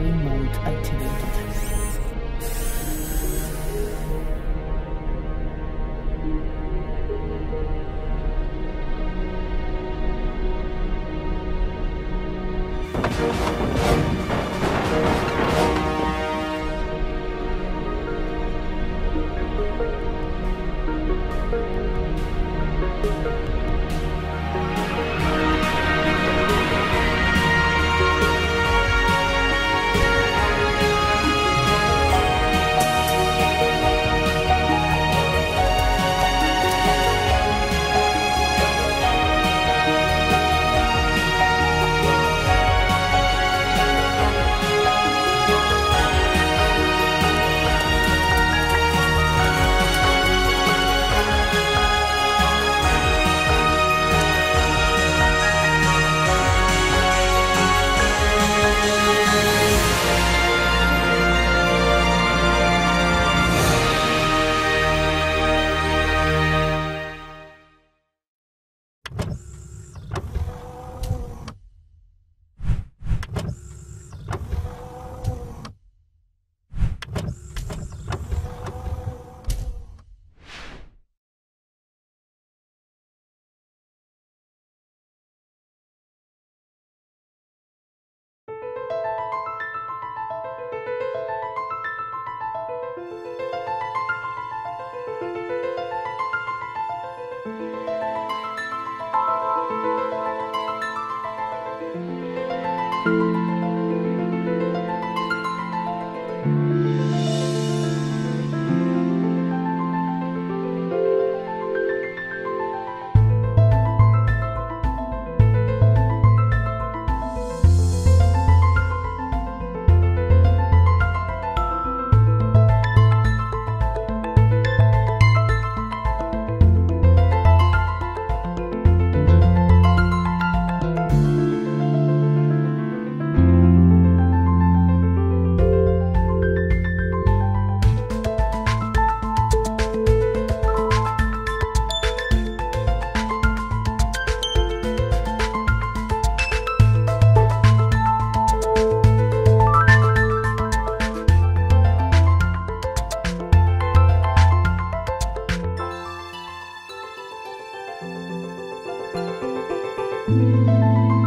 Driving mode activated. Música